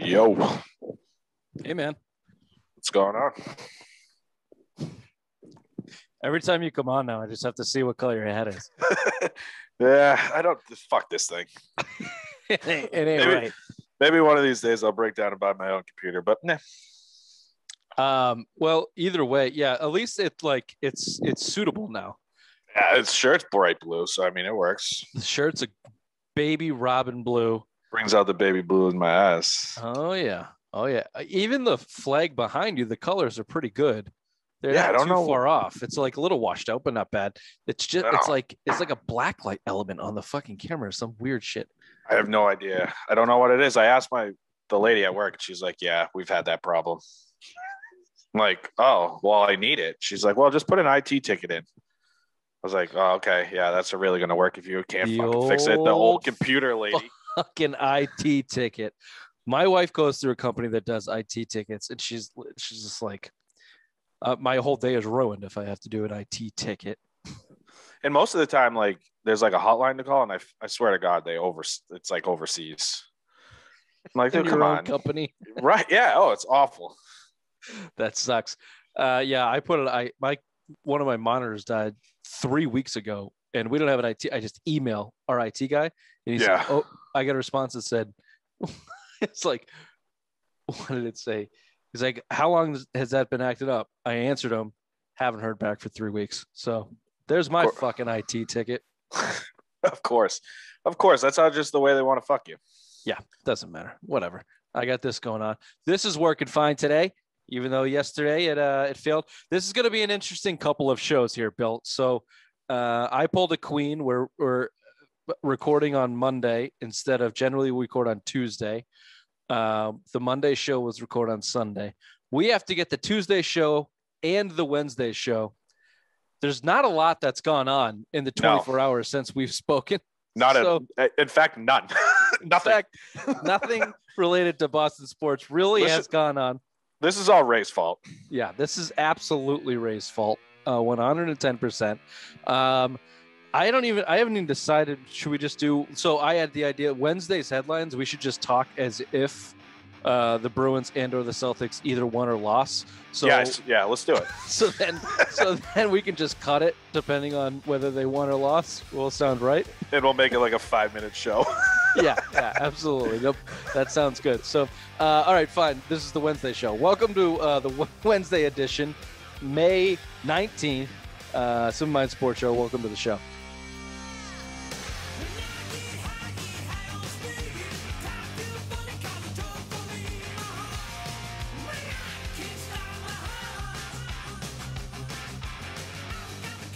Yo, Hey man, what's going on? every time you come on now, I just have to see what color your head is. yeah, I don't fuck this thing. it ain't, it ain't Maybe- right. Maybe one of these days I'll break down and buy my own computer, but nah. Um, well, either way, yeah, at least it's like it's it's suitable now. Yeah, it's sure it's bright blue, so I mean it works. The shirt's a baby robin blue. Brings out the baby blue in my ass. Oh yeah, oh yeah. Uh, even the flag behind you, the colors are pretty good. They're Yeah, I don't too know. far off. It's like a little washed out, but not bad. It's just it's like it's like a black light element on the fucking camera. Some weird shit. I have no idea. I don't know what it is. I asked my the lady at work, and she's like, "Yeah, we've had that problem." I'm like, "Oh, well, I need it." She's like, "Well, just put an IT ticket in." I was like, "Oh, okay, yeah, that's really gonna work if you can't fucking fix it." The old computer lady. Fucking IT ticket. My wife goes through a company that does IT tickets, and she's she's just like, uh, my whole day is ruined if I have to do an IT ticket. And most of the time, like there's like a hotline to call, and I, I swear to God, they over it's like overseas. I'm like, your come on, company. right? Yeah. Oh, it's awful. That sucks. Uh, yeah, I put it. I my one of my monitors died three weeks ago, and we don't have an IT. I just email our IT guy, and he's Yeah. said, "Oh, I got a response that said, it's like, what did it say? He's like, how long has that been acted up? I answered him, haven't heard back for three weeks. So there's my fucking IT ticket. of course, of course. That's how just the way they want to fuck you. Yeah. Doesn't matter. Whatever. I got this going on. This is working fine today, even though yesterday it uh it failed. This is going to be an interesting couple of shows here, Bill. So uh, I pulled a queen. We're we're recording on Monday instead of generally we record on Tuesday. Um, the Monday show was recorded on Sunday. We have to get the Tuesday show and the Wednesday show. There's not a lot that's gone on in the No. 24 hours since we've spoken. Not So- a, in fact, none. Nothing. fact, nothing related to Boston sports really Listen- has gone on. this is all Ray's fault. Yeah, this is absolutely Ray's fault. Uh, 110%. Um, I don't even, I haven't even decided. Should we just do? So I had the idea Wednesday's headlines, we should just talk as if uh, the Bruins and or the Celtics either won or lost. So, yes. Yeah. Let's do it. so then, so then we can just cut it depending on whether they won or lost. Will sound right? And we'll make it like a five minute show. yeah, yeah, absolutely. Nope, that sounds good. So, uh, all right, fine. This is the Wednesday show. Welcome to uh, the Wednesday edition, May 19th, uh, Simple Mind Sports Show. Welcome to the show.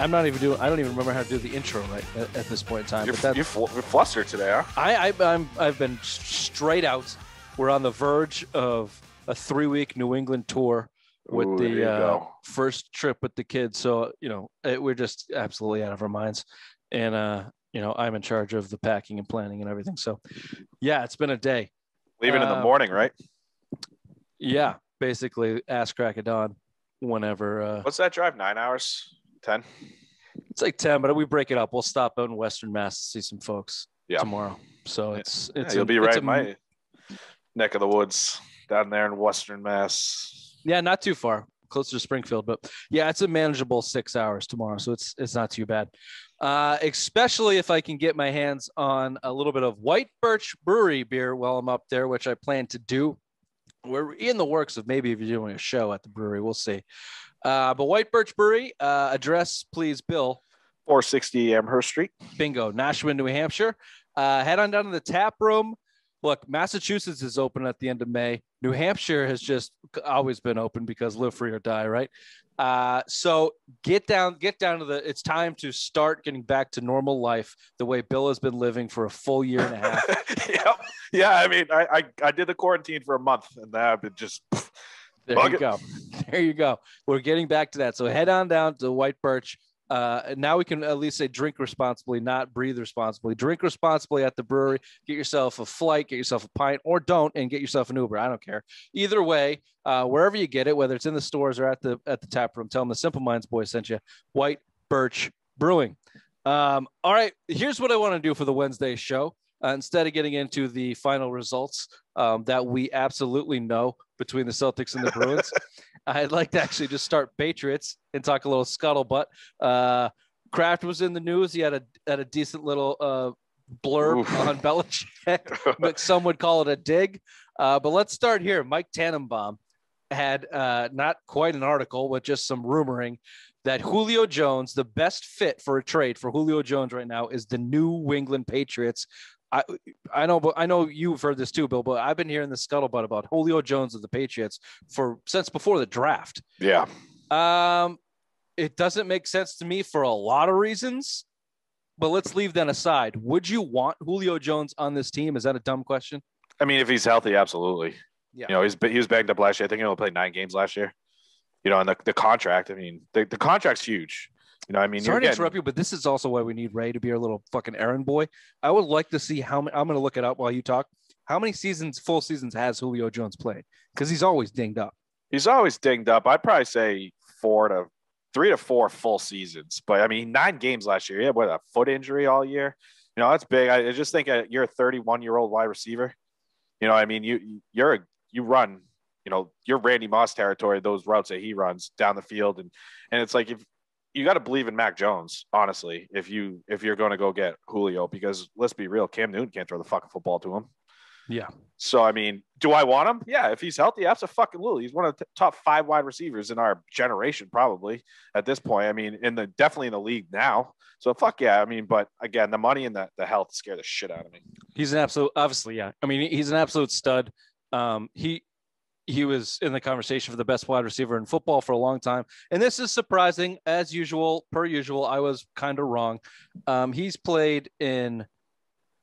I'm not even doing. I don't even remember how to do the intro right at, at this point in time. You're, but that's, you're, fl- you're flustered today, huh? I, I I'm I've been straight out. We're on the verge of a three week New England tour with Ooh, the uh, first trip with the kids. So you know it, we're just absolutely out of our minds, and uh, you know I'm in charge of the packing and planning and everything. So yeah, it's been a day. Leaving in the uh, morning, right? Yeah, basically ass crack of dawn. Whenever uh, What's that drive? Nine hours? Ten? it's like ten, but we break it up. We'll stop out in Western Mass to see some folks Yeah. tomorrow. So Yeah. it's Yeah, it's you'll a- be right in my neck of the woods down there in Western Mass. Yeah, not too far, closer to Springfield, but yeah, it's a manageable six hours tomorrow, so it's it's not too bad. Uh, especially if I can get my hands on a little bit of White Birch Brewery beer while I'm up there, which I plan to do. We're in the works of maybe doing a show at the brewery. We'll see. Uh, but White Birch Brewery, uh, address please, Bill. 460 Amherst Street. Bingo, Nashua, New Hampshire. Uh, head on down to the tap room. Look, Massachusetts is open at the end of May. New Hampshire has just always been open because live free or die, right? Uh, so get down, get down to the. It's time to start getting back to normal life the way Bill has been living for a full year and a half. yeah, yeah. I mean, I, I I did the quarantine for a month, and I've been just There Bug you it. go. There you go. We're getting back to that. So head on down to White Birch. Uh, now we can at least say drink responsibly, not breathe responsibly. Drink responsibly at the brewery. Get yourself a flight, get yourself a pint, or don't, and get yourself an Uber. I don't care. Either way, uh, wherever you get it, whether it's in the stores or at the at the tap room, tell them the Simple Minds boy sent you. White Birch Brewing. Um, all right, here's what I want to do for the Wednesday show. Uh, instead of getting into the final results um, that we absolutely know between the Celtics and the Bruins, I'd like to actually just start Patriots and talk a little scuttlebutt. Uh, Kraft was in the news. He had a had a decent little uh, blurb Oof. on Belichick, but some would call it a dig. Uh, but let's start here. Mike Tannenbaum had uh, not quite an article, but just some rumoring that Julio Jones, the best fit for a trade for Julio Jones right now, is the New England Patriots. I I know, but I know you've heard this too, Bill. But I've been hearing the scuttlebutt about Julio Jones of the Patriots for since before the draft. Yeah. Um, it doesn't make sense to me for a lot of reasons. But let's leave that aside. Would you want Julio Jones on this team? Is that a dumb question? I mean, if he's healthy, absolutely. Yeah. You know, he's he was banged up last year. I think he only played nine games last year. You know, and the, the contract. I mean, the, the contract's huge. You know, I mean, Sorry to getting- interrupt you, but this is also why we need Ray to be our little fucking errand boy. I would like to see how many. I'm going to look it up while you talk. How many seasons, full seasons, has Julio Jones played? Because he's always dinged up. he's always dinged up. I'd probably say four to three to four full seasons. But I mean, nine games last year. He had what a foot injury all year. You know, that's big. I just think uh, you're a 31 year old wide receiver. You know, I mean, you you're a you run. You know, you're Randy Moss territory. Those routes that he runs down the field, and and it's like if you got to believe in Mac Jones, honestly. If you if you're going to go get Julio, because let's be real, Cam Newton can't throw the fucking football to him. Yeah. So I mean, do I want him? Yeah, if he's healthy, absolutely. He's one of the top five wide receivers in our generation, probably at this point. I mean, in the definitely in the league now. So fuck yeah. I mean, but again, the money and the, the health scare the shit out of me. He's an absolute, obviously, yeah. I mean, he's an absolute stud. Um, he he was in the conversation for the best wide receiver in football for a long time, and this is surprising as usual. Per usual, I was kind of wrong. Um, he's played in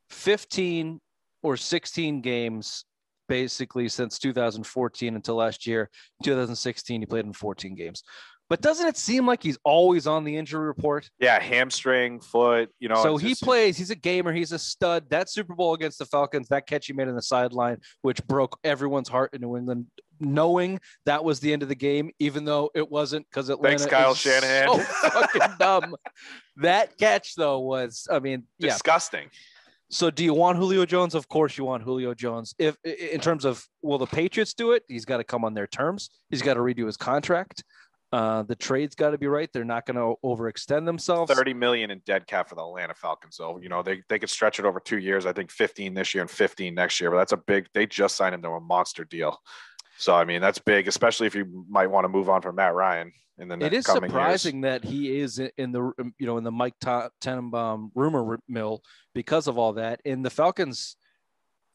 15 or 16 games basically since 2014 until last year. 2016, he played in 14 games. But doesn't it seem like he's always on the injury report? Yeah, hamstring, foot. You know. so he just- plays. He's a gamer. He's a stud. That Super Bowl against the Falcons, that catch he made on the sideline, which broke everyone's heart in New England, knowing that was the end of the game, even though it wasn't because Atlanta. Thanks, Kyle is Shanahan. So fucking dumb. That catch though was, I mean, yeah. Disgusting. So do you want Julio Jones? Of course you want Julio Jones. If in terms of will the Patriots do it? He's got to come on their terms. He's got to redo his contract. Uh, the trade's got to be right. They're not going to overextend themselves. 30 million in dead cap for the Atlanta Falcons. So, you know, they, they could stretch it over two years. I think 15 this year and 15 next year, but that's a big, they just signed him to a monster deal. So, I mean, that's big, especially if you might want to move on from Matt Ryan in the It next is coming surprising that he is in- the you know in the Mike Tannenbaum rumor mill because of all that. And the Falcons,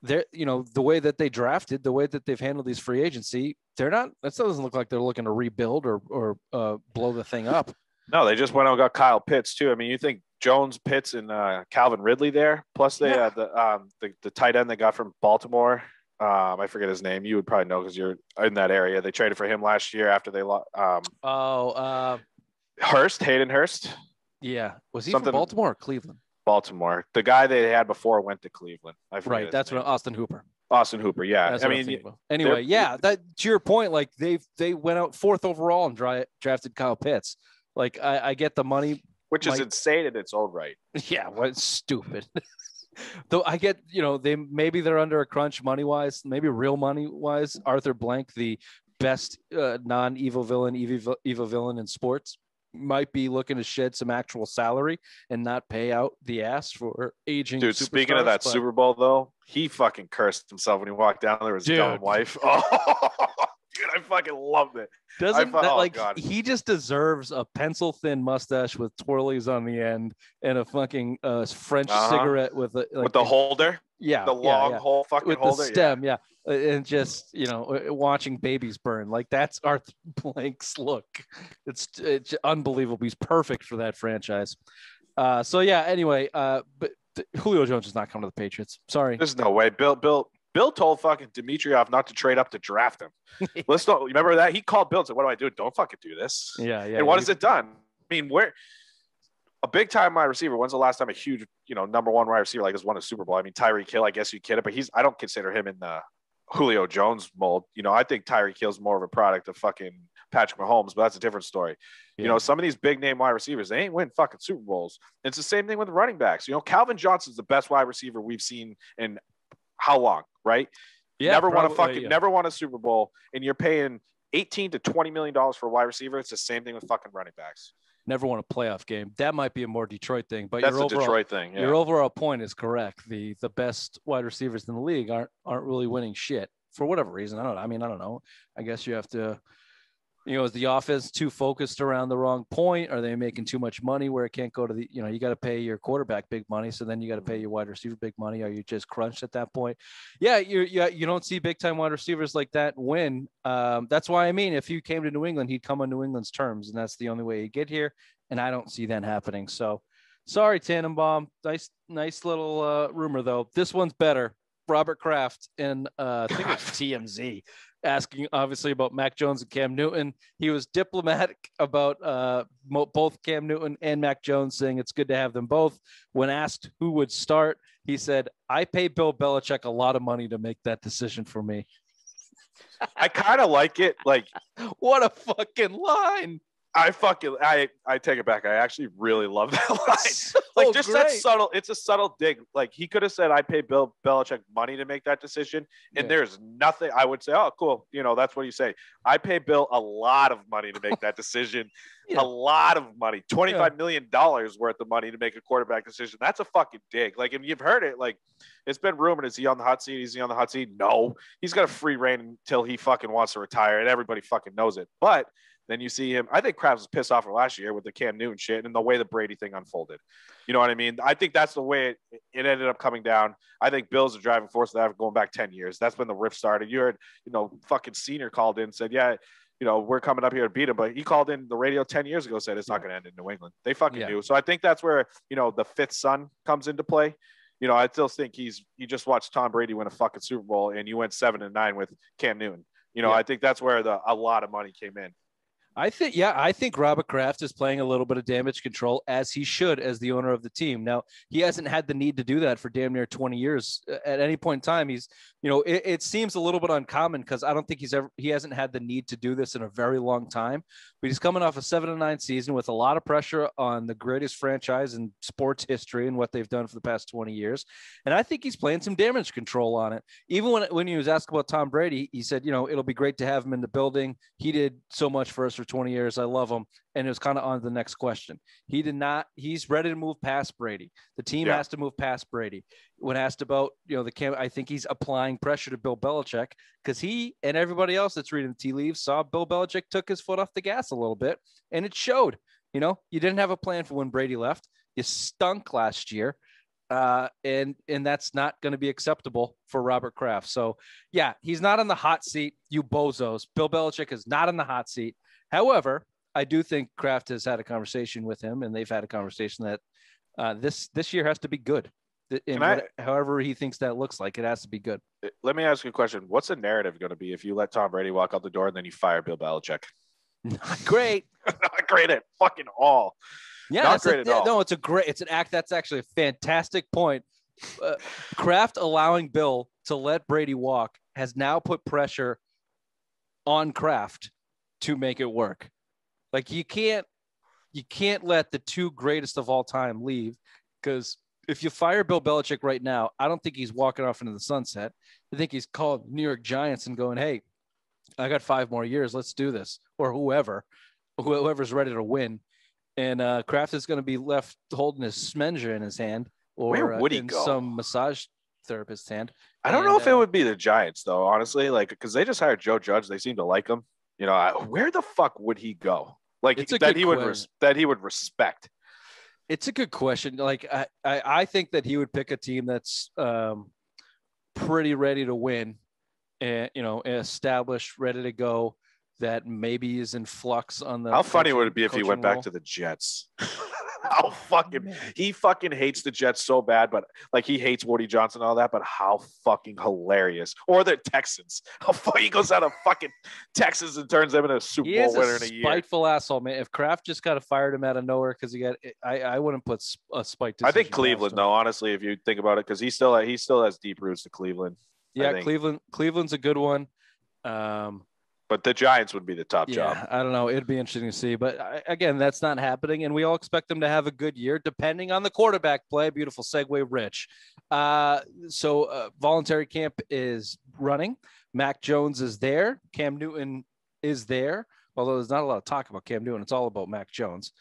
they're you know the way that they drafted, the way that they've handled these free agency, they're not. That doesn't look like they're looking to rebuild or or uh, blow the thing up. No, they just went out and got Kyle Pitts too. I mean, you think Jones, Pitts, and uh, Calvin Ridley there, plus they Yeah. had the, um, the the tight end they got from Baltimore. Um, I forget his name. You would probably know because you're in that area. They traded for him last year after they lost um, Oh, uh, Hurst, Hayden Hurst, yeah. Was he Something- from Baltimore or Cleveland? Baltimore. The guy they had before went to Cleveland. I Right. That's name. what Austin Hooper. Austin Hooper. Yeah, That's I mean, anyway, yeah. That to your point, like they they went out fourth overall and dry, drafted Kyle Pitts. Like I, I get the money which is insane in its own right. Yeah, what stupid. Though I get, you know, they maybe they're under a crunch money wise, maybe real money wise. Arthur Blank, the best uh, non evil villain, evil, evil villain in sports, might be looking to shed some actual salary and not pay out the ass for aging. Dude, speaking of that but- Super Bowl though, he fucking cursed himself when he walked down there with his Dude. dumb wife. Oh, dude, I fucking loved it. Doesn't thought- that oh, like God. he just deserves a pencil thin mustache with twirlies on the end and a fucking uh, French Uh-huh. cigarette with a like, with the holder, yeah the long yeah. hole fucking with holder. the stem, yeah. Uh, and just you know watching babies burn like that's Arthur Blank's look. It's it's unbelievable. He's perfect for that franchise. Uh, so yeah. Anyway, uh, but Julio Jones is not coming to the Patriots. Sorry. There's no way. Bill, Bill, Bill told fucking Dimitroff not to trade up to draft him. Let's don't remember that he called Bill and said, "What do I do? Don't fucking do this." Yeah, yeah. and what has it done? I mean, where a big time wide receiver. When's the last time a huge, you know, number one wide receiver like has won a Super Bowl? I mean, Tyreek Hill, I guess you kid it, but he's I don't consider him in the Julio Jones mold. You know, I think Tyreek Hill's more of a product of fucking Patrick Mahomes, but that's a different story. Yeah. You know, some of these big name wide receivers, they ain't win fucking Super Bowls. It's the same thing with running backs. You know, Calvin Johnson's the best wide receiver we've seen in how long, right? Yeah, never won a probably, fucking, yeah. never won a Super Bowl, and you're paying 18 to 20 million dollars for a wide receiver. It's the same thing with fucking running backs. Never won a playoff game. That might be a more Detroit thing, but That's your overall, Detroit thing. Yeah. your overall point is correct. The the best wide receivers in the league aren't aren't really winning shit for whatever reason. I don't. I mean, I don't know. I guess you have to. You know, is the offense too focused around the wrong point? Are they making too much money where it can't go to the? You know, you got to pay your quarterback big money, so then you got to pay your wide receiver big money. Are you just crunched at that point? Yeah, you you you don't see big time wide receivers like that win. Um, that's why I mean, if you came to New England, he'd come on New England's terms, and that's the only way he'd get here. And I don't see that happening. So, sorry, Tannenbaum. Nice nice little uh, rumor though. This one's better. Robert Kraft and uh, I think it's TMZ asking obviously about Mac Jones and Cam Newton. He was diplomatic about uh, mo- both Cam Newton and Mac Jones, saying it's good to have them both. When asked who would start, he said, "I pay Bill Belichick a lot of money to make that decision for me." I kind of like it. Like What a fucking line! I fucking I I take it back. I actually really love that line. Like just that subtle. It's a subtle dig. Like he could have said, "I pay Bill Belichick money to make that decision," and Yeah. there's nothing. I would say, "Oh, cool." You know, that's what you say. I pay Bill a lot of money to make that decision. Yeah. A lot of money, twenty-five million dollars worth of money to make a quarterback decision. That's a fucking dig. Like, if you've heard it, like it's been rumored. Is he on the hot seat? Is he on the hot seat? No, he's got a free reign until he fucking wants to retire, and everybody fucking knows it. But then you see him. I think Kraft was pissed off from last year with the Cam Newton shit and the way the Brady thing unfolded. You know what I mean? I think that's the way it, it ended up coming down. I think Bill's a driving force of that going back 10 years. That's when the rift started. You heard, you know, fucking senior called in and said, Yeah, you know, we're coming up here to beat him. But he called in the radio 10 years ago, said it's not going to end in New England. They fucking Yeah. do. So I think that's where, you know, the fifth son comes into play. You know, I still think he's you just watched Tom Brady win a fucking Super Bowl and you went seven and nine with Cam Newton. You know, Yeah. I think that's where the a lot of money came in. I think, yeah, I think Robert Kraft is playing a little bit of damage control as he should as the owner of the team. Now, he hasn't had the need to do that for damn near 20 years. At any point in time, he's, you know, it, it seems a little bit uncommon because I don't think he's ever, he hasn't had the need to do this in a very long time. But he's coming off a seven and nine season with a lot of pressure on the greatest franchise in sports history and what they've done for the past 20 years. And I think he's playing some damage control on it. Even when, when he was asked about Tom Brady, he said, you know, it'll be great to have him in the building. He did so much for us 20 years. I love him. And it was kind of on to the next question. He did not, he's ready to move past Brady. The team Yeah. has to move past Brady. When asked about, you know, the camp, I think he's applying pressure to Bill Belichick because he and everybody else that's reading the tea leaves saw Bill Belichick took his foot off the gas a little bit and it showed. You know, you didn't have a plan for when Brady left. You stunk last year. Uh, and and that's not going to be acceptable for Robert Kraft. So yeah, he's not on the hot seat. You bozos. Bill Belichick is not on the hot seat. However, I do think Kraft has had a conversation with him, and they've had a conversation that uh, this this year has to be good. And I- what- however he thinks that looks like, it has to be good. Let me ask you a question. What's the narrative going to be if you let Tom Brady walk out the door and then you fire Bill Belichick? Not great. Not great at fucking all. Yeah, Not that's a- great at yeah, all. no, it's a great. It's an act. That's actually a fantastic point. Uh, Kraft allowing Bill to let Brady walk has now put pressure on Kraft to make it work. Like you can't, you can't let the two greatest of all time leave because if you fire Bill Belichick right now, I don't think he's walking off into the sunset. I think he's called New York Giants and going, "Hey, I got five more years. Let's do this," or whoever, whoever's ready to win and uh, Kraft is going to be left holding his Smenger in his hand, or Where would uh, in go? some massage therapist's hand. I don't know And, if it uh, would be the Giants though, honestly. Like, because they just hired Joe Judge, they seem to like him. You know, I, where the fuck would he go? Like that he would res- that he would respect. It's a good question. Like I, I, I think that he would pick a team that's um, pretty ready to win, and you know, established, ready to go. That maybe is in flux on the. How funny coaching- would it be if he went back to the Jets? how fucking he fucking hates the Jets so bad, but like he hates Woody Johnson and all that. But how fucking hilarious! Or the Texans. How fu- he goes out of fucking Texas and turns them into a Super He Bowl is a winner in a year. spiteful asshole, man. If Kraft just kind of fired him out of nowhere because he got, I, I wouldn't put a spike. I think Cleveland, though, honestly, if you think about it, because he still he still has deep roots to Cleveland. Yeah. Cleveland. Cleveland's a good one. Um, But the Giants would be the top yeah, job. I don't know. It'd be interesting to see, but again, that's not happening, and we all expect them to have a good year, depending on the quarterback play. Beautiful segue, Rich. Uh, so uh, voluntary camp is running. Mac Jones is there. Cam Newton is there. Although there's not a lot of talk about Cam Newton, it's all about Mac Jones.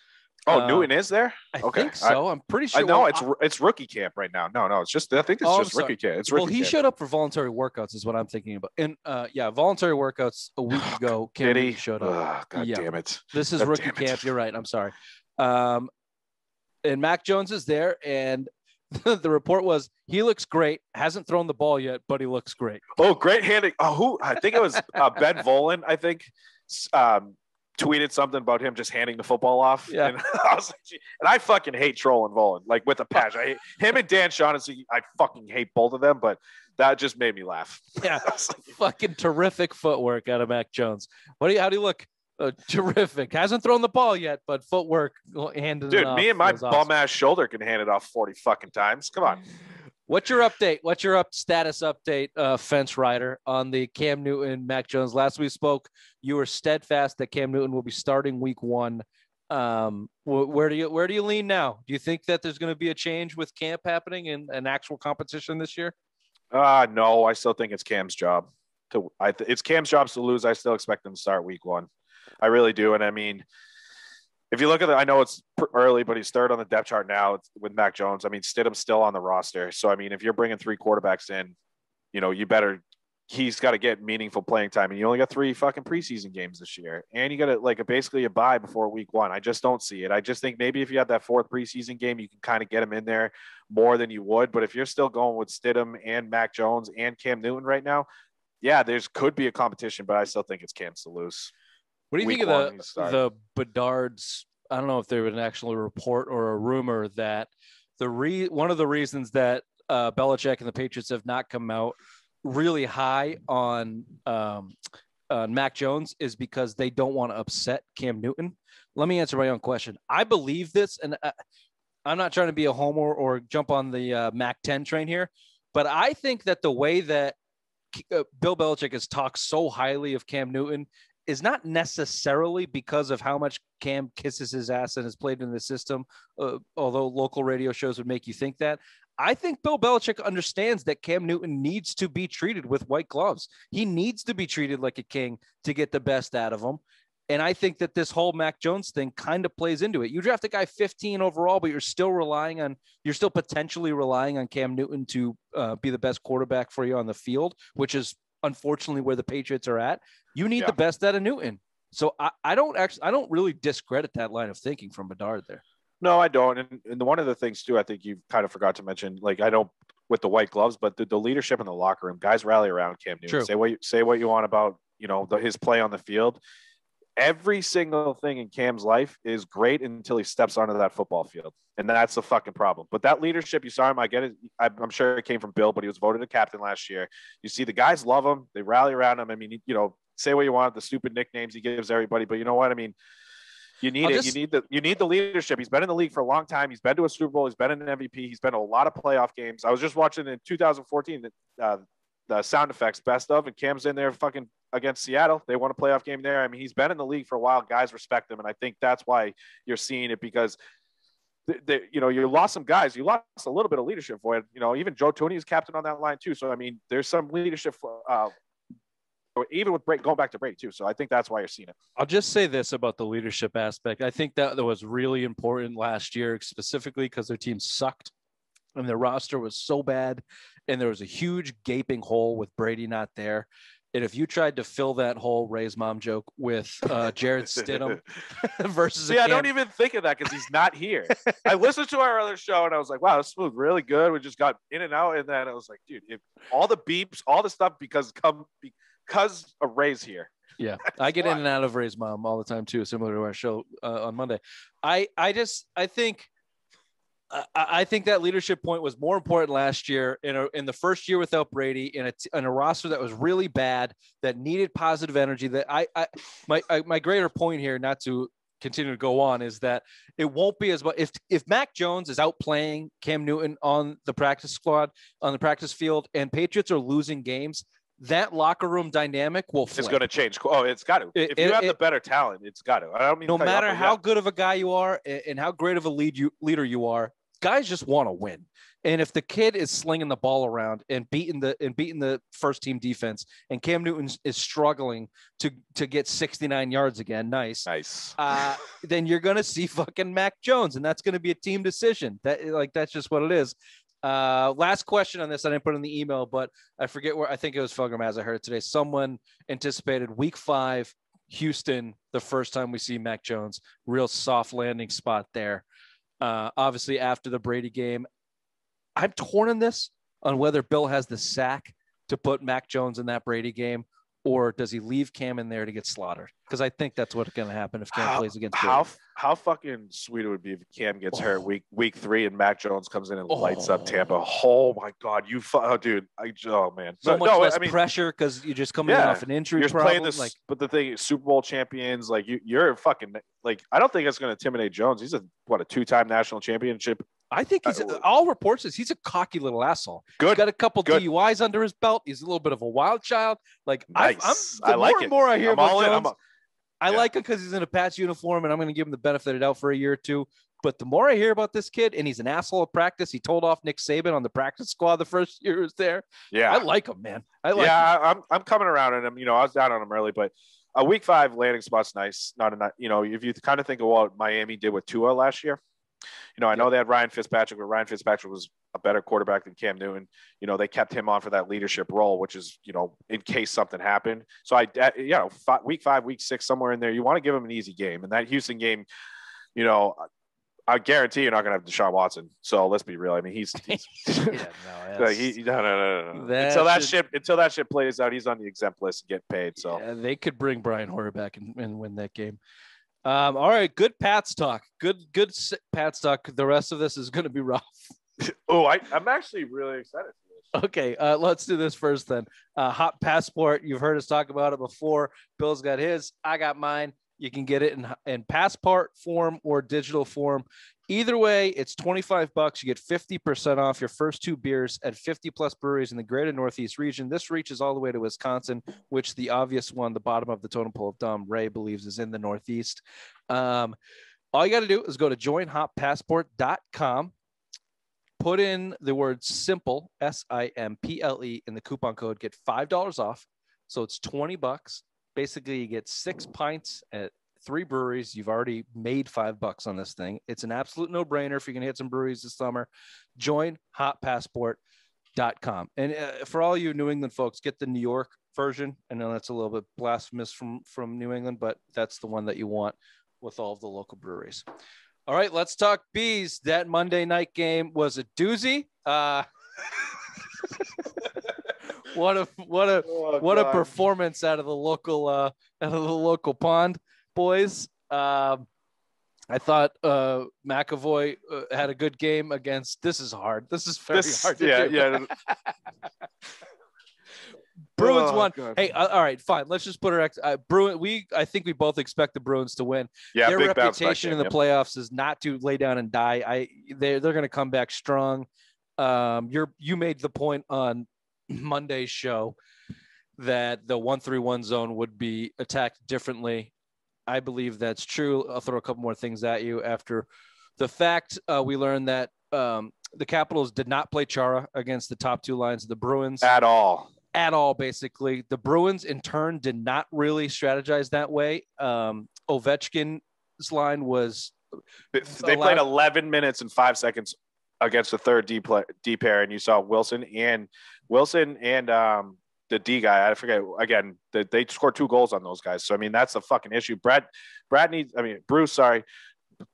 Oh, Uh, Newton is there? I Okay. think so. I, am pretty sure. I know well, it's it's rookie camp right now. No, no, it's just I think it's Oh, just rookie camp. It's rookie well, he camp. showed up for voluntary workouts, is what I'm thinking about. And uh, yeah, voluntary workouts a week ago. Cam he? Showed up. Ugh, God Yeah. damn it. This is God rookie camp. You're right. I'm sorry. Um, and Mac Jones is there, and the report was he looks great. Hasn't thrown the ball yet, but he looks great. Oh, great handing. Oh, who? I think it was uh, Ben Volin. I think um, tweeted something about him just handing the football off. Yeah. And I was like, gee- and I fucking hate trolling Volin like with a passion. I hate him and Dan Shaughnessy. I fucking hate both of them, but that just made me laugh. Yeah, like, fucking terrific footwork out of Mac Jones. What do you? How do you look? Uh, terrific. Hasn't thrown the ball yet, but footwork handed. it Dude, off me and my was awesome. bum ass shoulder can hand it off 40 fucking times. Come on. What's your update? What's your up status update, uh, fence rider, on the Cam Newton, Mac Jones? Last we spoke, you were steadfast that Cam Newton will be starting Week One. Um, wh- where do you where do you lean now? Do you think that there's going to be a change with camp happening and an actual competition this year? Uh no, I still think it's Cam's job. To I th- it's Cam's job to lose. I still expect him to start week one. I really do. And I mean, if you look at it, I know it's early, but he's third on the depth chart now with Mac Jones. I mean, Stidham's still on the roster. So I mean, if you're bringing three quarterbacks in, you know, you better. He's got to get meaningful playing time, and you only got three fucking preseason games this year, and you got to like a, basically a bye before week one. I just don't see it. I just think maybe if you had that fourth preseason game, you can kind of get him in there more than you would. But if you're still going with Stidham and Mac Jones and Cam Newton right now, yeah, there's could be a competition, but I still think it's Cam's to lose. What do you think of the the Bedard's? I don't know if there was an actual report or a rumor that the re one of the reasons that uh, Belichick and the Patriots have not come out really high on um, on Mac Jones is because they don't want to upset Cam Newton. Let me answer my own question. I believe this, and uh, I'm not trying to be a homer or jump on the uh, Mac 10 train here, but I think that the way that uh, Bill Belichick has talked so highly of Cam Newton is not necessarily because of how much Cam kisses his ass and has played in the system, uh, although local radio shows would make you think that. I think Bill Belichick understands that Cam Newton needs to be treated with white gloves. He needs to be treated like a king to get the best out of him. And I think that this whole Mac Jones thing kind of plays into it. You draft a guy 15 overall, but you're still relying on, you're still potentially relying on Cam Newton to uh, be the best quarterback for you on the field, which is unfortunately where the Patriots are at. You need Yeah. the best out of Newton. So I, I don't actually, I don't really discredit that line of thinking from Bedard there. No, I don't. And, and one of the things too, I think you've kind of forgot to mention, like I don't with the white gloves, but the, the leadership in the locker room, guys rally around Cam Newton. True. Say what you say what you want about you know the, his play on the field. Every single thing in Cam's life is great until he steps onto that football field, and that's the fucking problem. But that leadership, you saw him. I get it. I, I'm sure it came from Bill, but he was voted a captain last year. You see, the guys love him. They rally around him. I mean, you know, say what you want, the stupid nicknames he gives everybody, but you know what? I mean, you need I'll it. just- you need the you need the leadership. He's been in the league for a long time. He's been to a Super Bowl. He's been an MVP. He's been to a lot of playoff games. I was just watching in 2014 the, uh, the sound effects best of, and Cam's in there fucking against Seattle. They won a playoff game there. I mean, he's been in the league for a while. Guys respect him, and I think that's why you're seeing it because. you know, you lost some guys. You lost a little bit of leadership for it. You know, even Joe Thuney is captain on that line too. So I mean, there's some leadership, uh, even with Brady going back to Brady too. So I think that's why you're seeing it. I'll just say this about the leadership aspect. I think that that was really important last year, specifically because their team sucked and their roster was so bad, and there was a huge gaping hole with Brady not there. And if you tried to fill that hole, Ray's mom joke with uh, Jarrett Stidham versus See, a I don't even think of that because he's not here. I listened to our other show and I was like, wow, this smooth, really good. We just got in and out. And then I was like, dude, if all the beeps, all the stuff because come because of Ray's here. Yeah, I get in and out of Ray's mom all the time too, similar to our show uh, on Monday. I I just I think I, think that leadership point was more important last year in a, in the first year without Brady in a in a roster that was really bad that needed positive energy. That I I my I, my greater point here, not to continue to go on is that it won't be as much if if Mac Jones is out playing Cam Newton on the practice squad on the practice field and Patriots are losing games, that locker room dynamic will flip. It's going to change. Oh, it's got to. It- if you it- have the better talent, it's got to. I don't mean no to cut off, matter how good of a guy you are and how great of a lead you leader you are, guys just want to win. And if the kid is slinging the ball around and beating the and beating the first team defense, and Cam Newton is struggling to to get 69 yards again, nice. nice. Uh, then you're gonna see fucking Mac Jones, and that's gonna be a team decision. That like that's just what it is. Uh, last question on this, I didn't put in the email, but I forget where I think it was Felgram as I heard it today. Someone anticipated week five, Houston, the first time we see Mac Jones, real soft landing spot there. Uh, obviously, after the Brady game, I'm torn on this on whether Bill has the sack to put Mac Jones in that Brady game, or does he leave Cam in there to get slaughtered? Because I think that's what's going to happen if Cam How- plays against Brady. How how fucking sweet it would be if Cam gets hurt Oh. week week three and Mac Jones comes in and lights up Oh. Tampa. Oh my god, you fu- oh, dude, I oh man, so No, much no, less I mean, pressure because you're just coming Yeah, off an injury you're problem. playing this, like but the thing, is, Super Bowl champions, like you, you're fucking like I don't think it's going to intimidate Jones. He's a what a two time national championship. I think he's Uh, all reports is he's a cocky little asshole. He's Good, got a couple good. DUIs under his belt. He's a little bit of a wild child. Like I, I'm, the I like more it. and more I hear I'm about. Jones, I'm, yeah. like him because he's in a Pats uniform, and I'm going to give him the benefit of the doubt for a year or two. But the more I hear about this kid, and he's an asshole at practice, he told off Nick Saban on the practice squad the first year he was there. yeah, I like him, man. I like him. yeah, I- I'm I'm coming around on him. You know, I was down on him early, but a week five landing spot's nice. Not a you know, if you kind of think of what Miami did with Tua last year. You know, I know they had Ryan Fitzpatrick, but Ryan Fitzpatrick was a better quarterback than Cam Newton. You know, they kept him on for that leadership role, which is you know in case something happened. So I, you know, fi- week five, week six, somewhere in there, you want to give him an easy game, and that Houston game, you know. I guarantee you're not going to have Deshaun Watson. So let's be real. I mean, he's, he's yeah, no, like, he, no, no, no, no. That until that should- shit until that shit plays out, he's on the exempt list and get paid. So Yeah, they could bring Brian Hoyer back and, and win that game. Um, all right, good Pats talk. Good, good Pats talk. The rest of this is going to be rough. oh, I, I'm actually really excited for this. Okay, uh, let's do this first then. Uh, hop passport. You've heard us talk about it before. Bill's got his. I got mine. You can get it in in passport form or digital form. Either way, it's 25 bucks. You get 50% off your first two beers at 50 plus breweries in the greater Northeast region. This reaches all the way to Wisconsin, which the obvious one, the bottom of the totem pole of dumb, Ray believes is in the Northeast. Um, all you got to do is go to joinhoppassport.com put in the word simple s-i-m-p-l-e in the coupon code get five dollars off so it's 20 bucks basically you get six pints at three breweries you've already made five bucks on this thing. It's an absolute no-brainer if you're gonna hit some breweries this summer. Join hoppassport.com and uh, for all you new england folks get the new york version. I know that's a little bit blasphemous from from new england but that's the one that you want with all of the local breweries. All right, let's talk bees. That Monday night game was a doozy. Uh, what a what a Oh, what a performance out of the local uh, out of the local pond boys. Um, I thought uh, McAvoy uh, had a good game against. This is hard. This is very This, hard to yeah, do. yeah. Bruins Oh, won. God. Hey, uh, all right, fine. Let's just put our ex- uh, Bruin. We I think we both expect the Bruins to win. yeah, Their reputation in the yep. playoffs is not to lay down and die. I they they're going to come back strong. Um, you're you made the point on Monday's show that the one three one zone would be attacked differently. I believe that's true. I'll throw a couple more things at you after the fact. Uh, we learned that um, the Capitals did not play Chara against the top two lines of the Bruins at all. at all, basically. The Bruins, in turn, did not really strategize that way. Um, Ovechkin's line was They played 11 minutes and five seconds against the third D play, D pair, and you saw Wilson and Wilson and um, the D guy. I forget again. They, they scored two goals on those guys. So I mean, that's a fucking issue. Brad, Brad needs. I mean, Bruce. Sorry,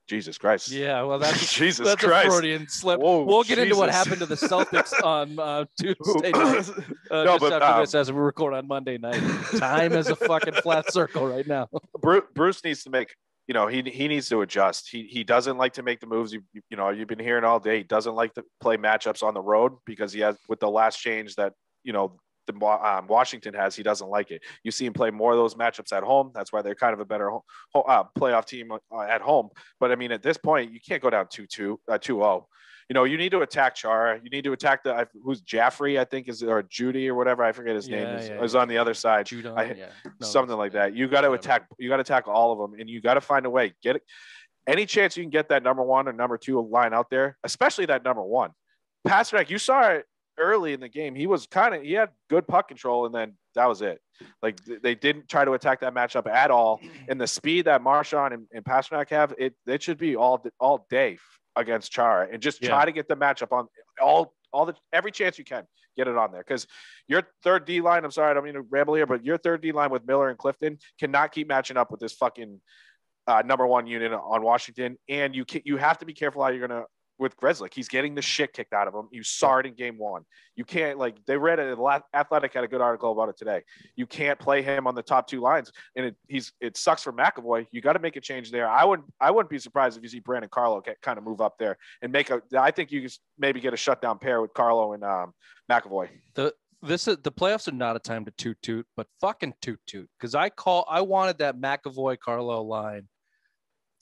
Jesus Christ. yeah. Well, that's Jesus that's Christ. a Freudian slip. Whoa, we'll get into what happened to the Celtics on uh, Tuesday night. Uh, No, just but, after um, this, as we record on Monday night. Time is a fucking flat circle right now. Bruce, Bruce needs to make. You know, he he needs to adjust. He he doesn't like to make the moves. You, you know, you've been hearing all day. He doesn't like to play matchups on the road because he has with the last change that you know the um, Washington has, he doesn't like it. You see him play more of those matchups at home. That's why they're kind of a better uh, playoff team uh, at home. But I mean, at this point, you can't go down 2 2, uh, 2 0. You know, you need to attack Chara. You need to attack the who's Jaffrey, I think, is or Judy or whatever. I forget his yeah, name is, yeah, is on the other side. Judon, I, no, something like that. You got to attack. You got to attack all of them, and you got to find a way. Get it. Any chance you can get that number one or number two line out there, especially that number one. Pastrnak, you saw it early in the game, he was kind of he had good puck control, and then that was it. Like they didn't try to attack that matchup at all. And the speed that Marchand and, and Pastrnak have, it it should be all all day against Chara, and just try yeah. to get the matchup on all all the every chance you can get it on there because your third D line. I'm sorry, I don't mean to ramble here, but your third D line with Miller and Clifton cannot keep matching up with this fucking uh, number one unit on Washington, and you can, you have to be careful how you're gonna with Grzelcyk. He's getting the shit kicked out of him. You saw it in game one. You can't like they read it. Athletic had a good article about it today. You can't play him on the top two lines, and it, he's it sucks for McAvoy. You got to make a change there. I wouldn't I wouldn't be surprised if you see Brandon Carlo kind of move up there and make a. I think you just maybe get a shutdown pair with Carlo and um, McAvoy. The this is the playoffs are not a time to toot toot, but fucking toot toot because I call I wanted that McAvoy Carlo line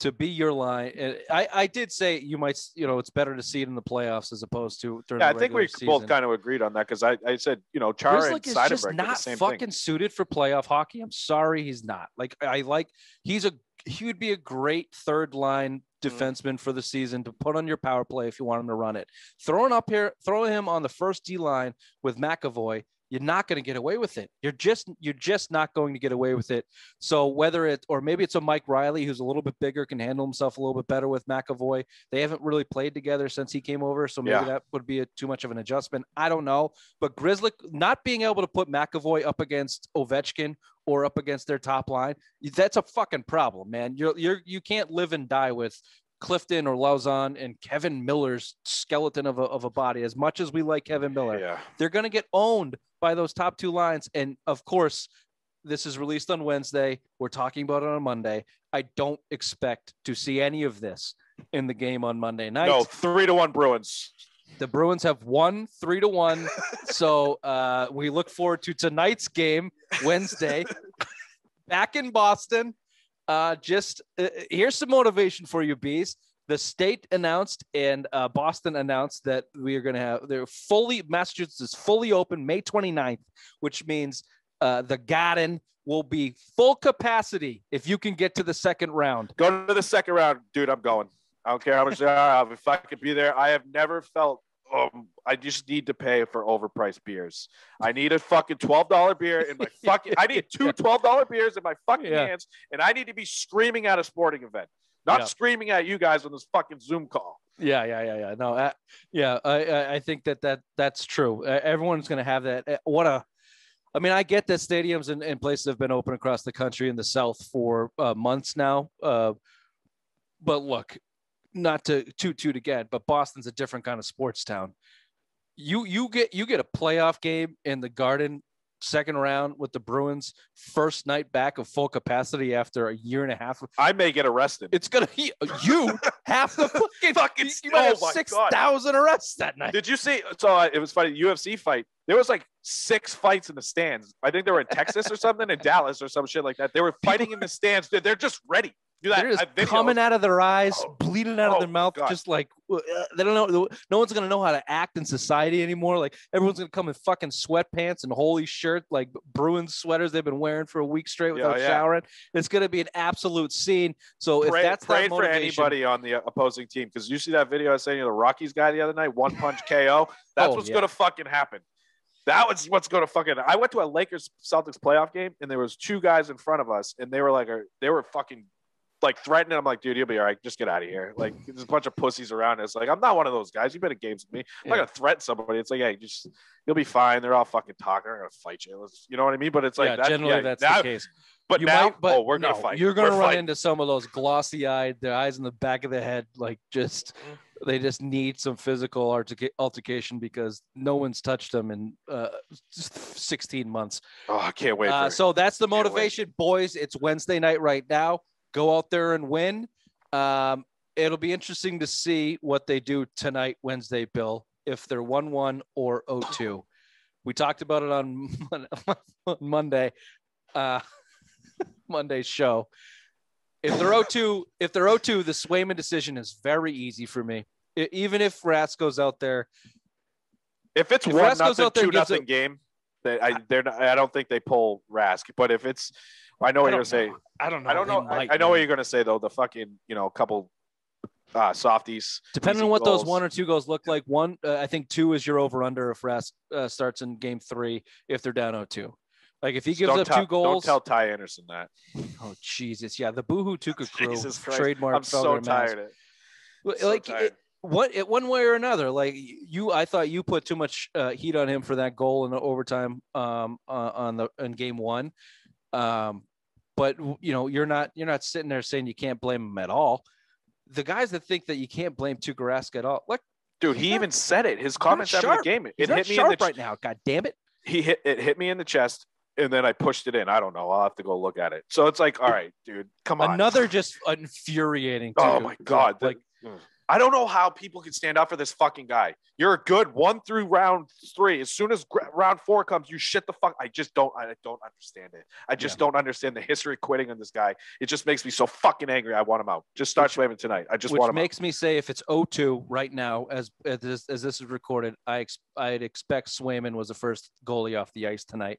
to be your line. And I, I did say you might, you know, it's better to see it in the playoffs as opposed to during. Yeah, I think we season. both kind of agreed on that because I, I said, you know, Chara and is just not fucking thing. suited for playoff hockey. I'm sorry, he's not. Like I like, he's a he would be a great third line mm-hmm. defenseman for the season to put on your power play if you want him to run it. Throwing up here, throwing him on the first D line with McAvoy you're not going to get away with it. You're just you're just not going to get away with it. So whether it or maybe it's a Mike Reilly who's a little bit bigger, can handle himself a little bit better with McAvoy. They haven't really played together since he came over, so maybe yeah. that would be a, too much of an adjustment. I don't know, but Grizzly not being able to put McAvoy up against Ovechkin or up against their top line, that's a fucking problem, man. You're you're you can't live and die with Clifton or Lauzon and Kevan Miller's skeleton of a, of a body. As much as we like Kevan Miller, yeah. they're going to get owned by those top two lines. And of course, this is released on Wednesday. We're talking about it on Monday. I don't expect to see any of this in the game on Monday night. No, three to one Bruins. The Bruins have won three to one. so uh, we look forward to tonight's game, Wednesday, back in Boston. Uh, just uh, here's some motivation for you, bees. The state announced and uh, Boston announced that we are going to have they're fully Massachusetts is fully open May 29th, which means uh, the Garden will be full capacity if you can get to the second round. Go to the second round, dude. I'm going. I don't care how much they are. If I could be there, I have never felt um, I just need to pay for overpriced beers. I need a fucking twelve dollar beer in my fucking. I need two twelve dollar beers in my fucking yeah. hands, and I need to be screaming at a sporting event, not yeah. screaming at you guys on this fucking Zoom call. Yeah, yeah, yeah, yeah. No, uh, yeah, I, I think that that that's true. Everyone's going to have that. What a I mean, I get that stadiums and, and, places have been open across the country in the South for uh, months now. Uh, but look, not to toot toot again, but Boston's a different kind of sports town. You you get you get a playoff game in the Garden second round with the Bruins, first night back of full capacity after a year and a half. I may get arrested. It's gonna be you half the fucking fucking you might oh have six thousand arrests that night. Did you see? So uh, it was funny. UFC fight. There was like six fights in the stands. I think they were in Texas or something, in Dallas or some shit like that. They were fighting in the stands. They're just ready that. They're just coming out of their eyes, oh, bleeding out oh, of their mouth, God. just like uh, they don't know. No one's gonna know how to act in society anymore. Like everyone's gonna come in fucking sweatpants and holy shirt, like Bruins sweaters they've been wearing for a week straight without yeah, yeah. showering. It's gonna be an absolute scene. So pray, if that's pray that for anybody on the opposing team, because you see that video I sent you the Rockies guy the other night, one punch KO. That's oh, what's yeah. gonna fucking happen. That was what's going to fucking. I went to a Lakers Celtics playoff game, and there was two guys in front of us, and they were like, they were fucking like threatening. I'm like, dude, you'll be all right. Just get out of here. Like, there's a bunch of pussies around It's Like, I'm not one of those guys. You've been at games with me. I'm yeah. not gonna threaten somebody. It's like, hey, just you'll be fine. They're all fucking talking. They're gonna fight you. you know what I mean? But it's like yeah, that, generally yeah, that's now, the case. But you now, might, but oh, we're no, gonna fight. You're gonna we're run into some of those glossy-eyed, their eyes in the back of the head, like just they just need some physical altercation because no one's touched them in uh, 16 months. Oh, I can't wait. Uh, so that's the motivation, boys. It's Wednesday night right now go out there and win. Um, it'll be interesting to see what they do tonight, Wednesday, Bill, if they're 1 1 or 0 2. We talked about it on Monday, uh, Monday's show. If they're 0-2, if they're 0-2, the Swayman decision is very easy for me. I- even if Rask goes out there, If it's If one Rask nothing, out there two nothing it- game, they, I they're not, I don't think they pull Rask. But if it's, I know what I you're gonna say. I don't know. I don't know. I, I know man. what you're gonna say though. The fucking you know a couple uh, softies. Depending on what those one or two goals look like, one uh, I think two is your over under if Rask uh, starts in game three if they're down 0-2. Like if he gives Don't up tell- two goals, Don't tell Ty Anderson that. oh Jesus, yeah, the Boohoo Tuca crew Jesus Christ. trademark. I'm so Felder Mass. tired. Of, Well, so like tired. it, what it, one way or another like you i thought you put too much uh, heat on him for that goal in the overtime um uh, on the in game one um but you know you're not you're not sitting there saying you can't blame him at all the guys that think that you can't blame Tuukka at all like Dude, he not- even said it. His comments after the game. he's It hit me in the right now god damn it he hit it hit me in the chest and then I pushed it in. I don't know. I'll have to go look at it. So it's like, all right, dude, come on. another just infuriating Oh my god. like Like I don't know how people can stand up for this fucking guy. You're a good one through round three. As soon as gr- round four comes, you shit the fuck. I just don't. I don't understand it. I just don't understand the history of quitting on this guy. It just makes me so fucking angry. I want him out. Just start Swayman tonight. I just which want him makes me say if it's 0-2 right now as as this, as this is recorded i ex- i'd expect swayman was the first goalie off the ice tonight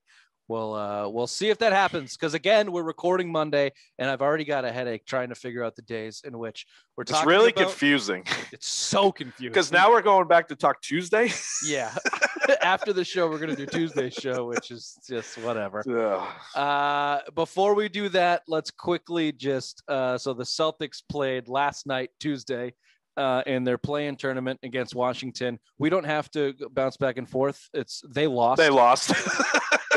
we'll uh we'll see if that happens because again we're recording monday and i've already got a headache trying to figure out the days in which we're out. It's really about- confusing it's so confusing because now we're going back to talk Tuesday. yeah after the show we're gonna do tuesday's show which is just whatever Ugh. uh, before we do that, let's quickly just uh, so the Celtics played last night, Tuesday, uh, in their play-in tournament against Washington. We don't have to bounce back and forth. It's they lost. they lost.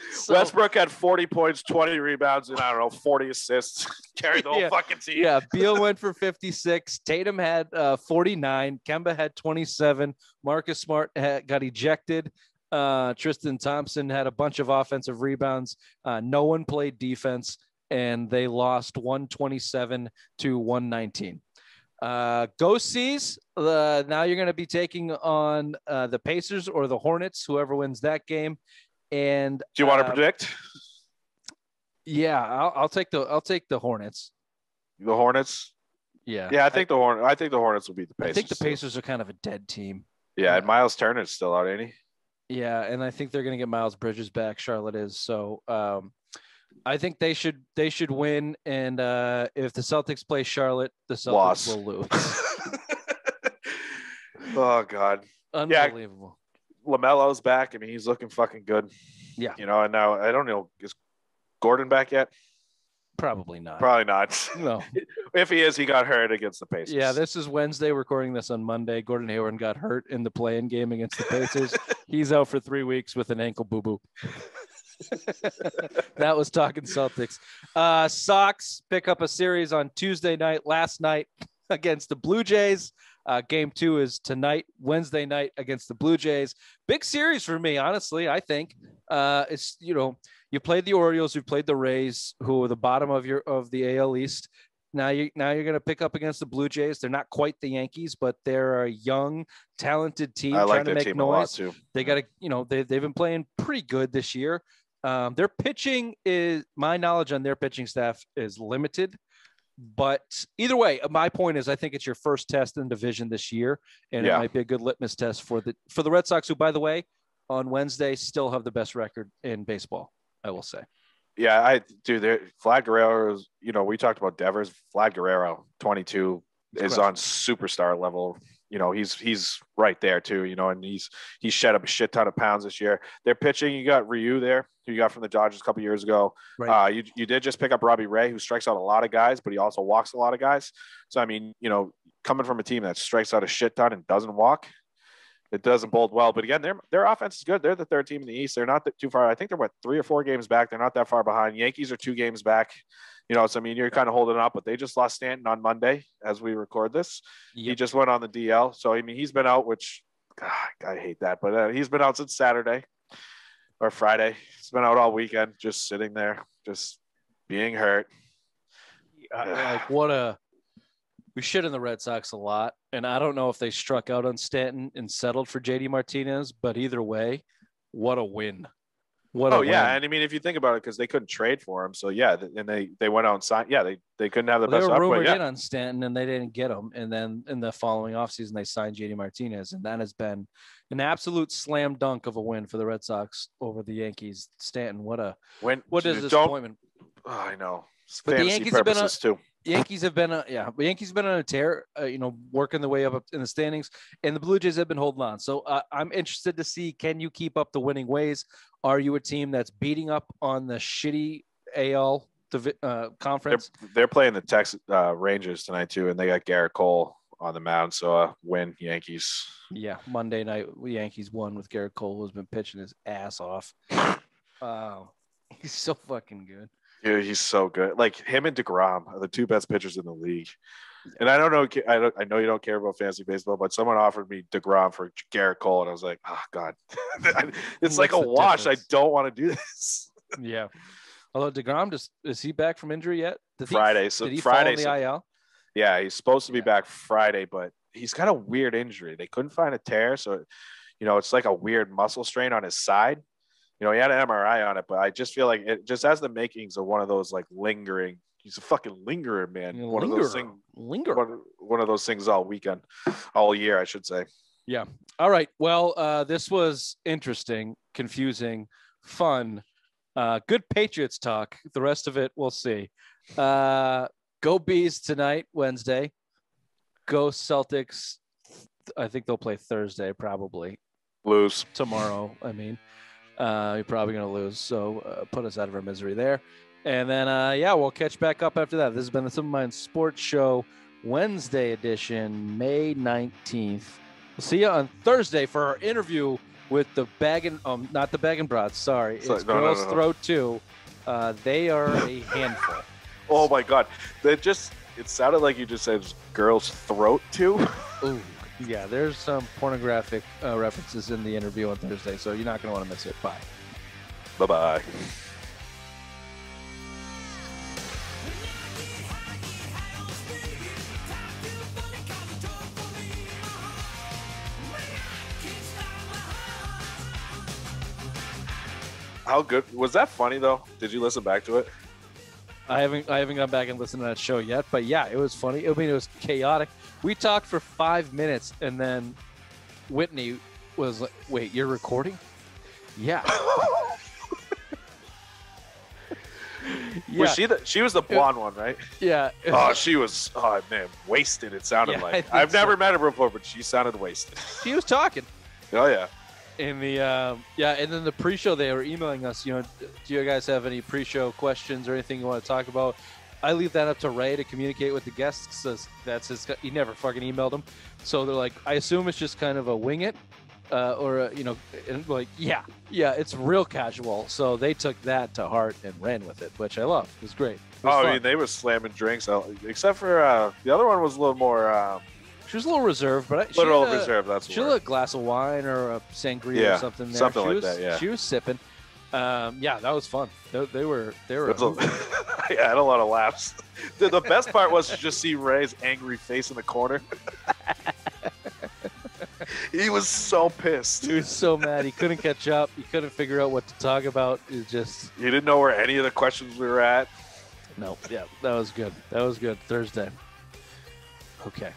So- Westbrook had 40 points, 20 rebounds, and I don't know, 40 assists. Carried the whole Yeah. fucking team. Yeah, Beal went for 56. Tatum had uh, 49. Kemba had 27. Marcus Smart had, got ejected. Uh, Tristan Thompson had a bunch of offensive rebounds. Uh, no one played defense, and they lost 127 to 119. Uh, go C's. Uh, now you're going to be taking on uh, the Pacers or the Hornets, whoever wins that game. And Do you want to uh, predict Yeah, I'll, I'll take the I'll take the Hornets. the Hornets? Yeah, Yeah, I think the Horn. I think the Hornets will beat the Pacers. I think the. Pacers are kind of a dead team. Yeah, and Miles Turner's still out, ain't he? Yeah, and I think they're going to get Miles Bridges back. Charlotte is so. Um, I think they should they should win, and uh, if the Celtics play Charlotte, the Celtics Loss. will lose. oh God, Unbelievable. Lamelo's back. I mean, he's looking fucking good. Yeah. you know, and now I don't know is Gordon back yet? Probably not. Probably not. no. if he is, he got hurt against the Pacers. Yeah, this is Wednesday. Recording this on Monday. Gordon Hayward got hurt in the play-in game against the Pacers. He's out for three weeks with an ankle boo boo. that was talking Celtics. Uh, Sox pick up a series on Tuesday night. Last night against the Blue Jays. Uh, game two is tonight, Wednesday night against the Blue Jays. Big series for me, honestly. I think uh, it's you know you played the Orioles, you played the Rays, who are the bottom of your of the AL East. Now you now you're going to pick up against the Blue Jays. They're not quite the Yankees, but they're a young, talented team I trying like to make team a lot noise. They got to, you know, they they've been playing pretty good this year. Um, their pitching is my knowledge on their pitching staff is limited, but either way, uh, my point is I think it's your first test in division this year, and it might be a good litmus test for the for the Red Sox, who by the way, on Wednesday still have the best record in baseball. I will say. Yeah, I do. There, Vlad Guerrero's. You know, we talked about Devers. Vlad Guerrero, 22, is Incredible. on superstar level. You know, he's he's right there too. You know, and he's he's shed up a shit ton of pounds this year. They're pitching. You got Ryu there, who you got from the Dodgers a couple years ago. Right. Uh, you you did just pick up Robbie Ray, who strikes out a lot of guys, but he also walks a lot of guys. So I mean, you know, coming from a team that strikes out a shit ton and doesn't walk, it doesn't bode well. But again, their their offense is good. They're the third team in the East. They're not that too far. I think they're what three or four games back. They're not that far behind. Yankees are two games back. You know, so I mean, you're kind of holding up, but they just lost Stanton on Monday as we record this. He just went on the DL. So I mean, he's been out, which God, I hate that, but uh, he's been out since Saturday or Friday. He's been out all weekend, just sitting there, just being hurt. I- like what a we shit in the Red Sox a lot, and I don't know if they struck out on Stanton and settled for JD Martinez, but either way, what a win! What Oh yeah, win. and I mean, if you think about it, because they couldn't trade for him, so yeah, and they they went out and signed. Yeah, they they couldn't have the Well, they best were offer, but rumored yeah, in on Stanton and they didn't get him. And then in the following offseason, they signed JD Martinez. And that has been an absolute slam dunk of a win for the Red Sox over the Yankees. Stanton, what a when what a don't- disappointment. Oh, I know. It's But the fantasy Yankees have been a- purposes too. Yankees have been, a, yeah, Yankees have been on a tear, uh, you know, working the way up in the standings, and the Blue Jays have been holding on. So uh, I'm interested to see can you keep up the winning ways? Are you a team that's beating up on the shitty AL uh, They're, conference? they're playing the Texas uh, Rangers tonight too, and they got Gerrit Cole on the mound. So uh, win Yankees. Yeah, Monday night Yankees won with Gerrit Cole, who's been pitching his ass off. Wow, he's so fucking good. Dude, he's so good. Like him and Degrom are the two best pitchers in the league. And I don't know. I don't. I know you don't care about fantasy baseball, but someone offered me Degrom for Gerrit Cole, and I was like, oh god, it's like a wash. I don't want to do this. Yeah. Although Degrom just is he back from injury yet? Did he- Friday, so he Friday, fall in the IL? Yeah, he's supposed to be Yeah. back Friday, but he's got a weird injury. They couldn't find a tear, so you know it's like a weird muscle strain on his side. You know, he had an MRI on it, but I just feel like it just has the makings of one of those like lingering. He's a fucking lingerer, man. One of those things. Linger. One, one of those things all weekend, all year, I should say. Yeah. All right. Well, uh, this was interesting, confusing, fun, uh, good Patriots talk. The rest of it, we'll see. Uh, go B's tonight, Wednesday. Go Celtics. I think they'll play Thursday, probably Lose. tomorrow. I mean, uh, you're probably going to lose. So uh, put us out of our misery there. And then, uh, yeah, we'll catch back up after that. This has been the Simple Minds Sports Show, Wednesday edition, May 19th. We'll see you on Thursday for our interview with the bag and um, not the bag and broads. Sorry, it's no, Girls no, no. Throat Two. Uh, they are a handful. Oh my god, that just it sounded like you just said girl's throat too. Ooh, yeah. There's some pornographic uh, references in the interview on Thursday, so you're not going to want to miss it. Bye. bye bye. How good was that? Funny though. Did you listen back to it? I haven't I haven't gone back and listened to that show yet, but yeah, it was funny. I mean, it was chaotic. We talked for five minutes, and then Whitney was like, "Wait, you're recording?" Yeah. yeah. Was she the? She was the blonde one, right? yeah. Oh, she was. Oh man, wasted. It sounded Yeah, like. I've never met her before, but she sounded wasted. she was talking Oh yeah. In the um, yeah, and then the pre-show they were emailing us. You know, do you guys have any pre-show questions or anything you want to talk about? I leave that up to Ray to communicate with the guests. Says that's his. He never fucking emailed them, so they're like, I assume it's just kind of a wing it, uh, or a, you know, like yeah, yeah, it's real casual. So they took that to heart and ran with it, which I love. It was great. It was Oh, I mean, they were slamming drinks, except for uh, the other one was a little more, um, she was a little reserved, but I, she little a- reserved. That's She had a glass of wine or a sangria Yeah, or something there. something she like was, that, yeah. She was sipping. Um, yeah, that was fun. They, they were they were a- yeah, I had a lot of laughs. The, the best part was to just see Ray's angry face in the corner. he was so pissed. he was so mad he couldn't catch up. He couldn't figure out what to talk about. It was just He didn't know where any of the questions we were at. no. Yeah, that was good. That was good. Thursday. Okay.